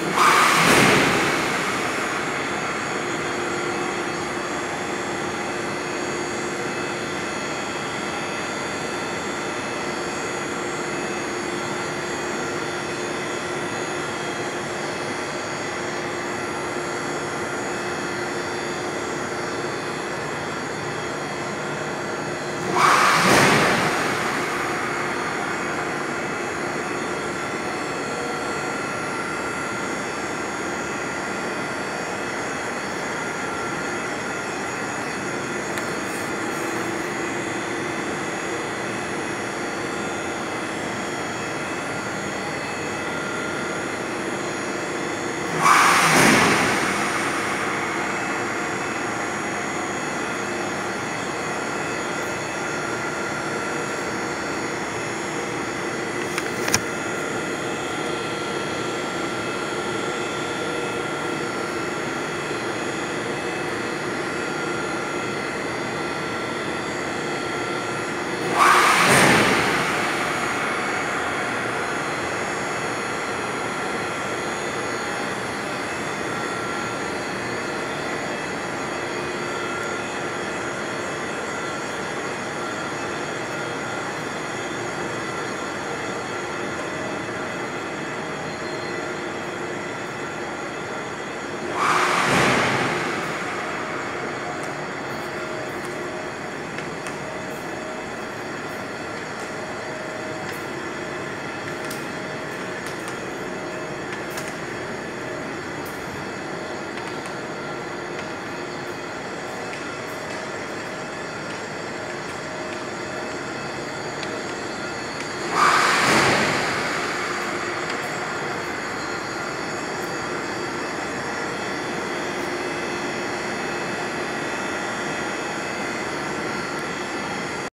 Wow.